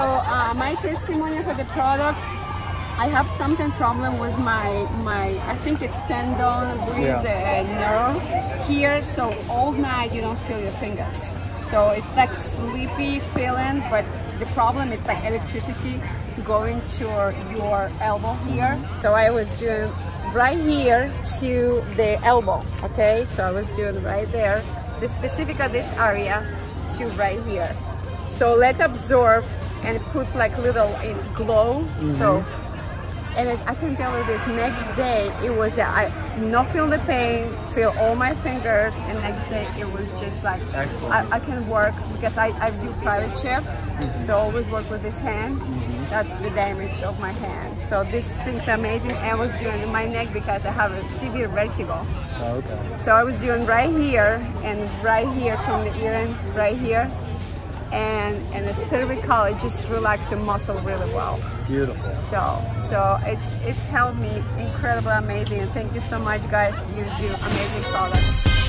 So uh, my testimony for the product, I have something problem with my my I think it's tendon with Yeah. a nerve here. So all night you don't feel your fingers. So it's like sleepy feeling, but the problem is like electricity going to your elbow here. So I was doing right here to the elbow. Okay, so I was doing right there, the specific of this area to right here. So let absorb and put like little glow. So mm-hmm. and as I can tell you this next day it was that I not feel the pain, feel all my fingers, and next day it was just like Excellent. I, I can work because I, I do private chef, mm-hmm. so always work with this hand. Mm-hmm. That's the damage of my hand. So this thing's amazing. I was doing my neck because I have a severe vertigo. Oh, okay. So I was doing right here and right here from the ear right here. And and the cervical, it just relaxed the muscle really well. Beautiful. So so it's it's helped me incredible, amazing. And thank you so much, guys. You do amazing product.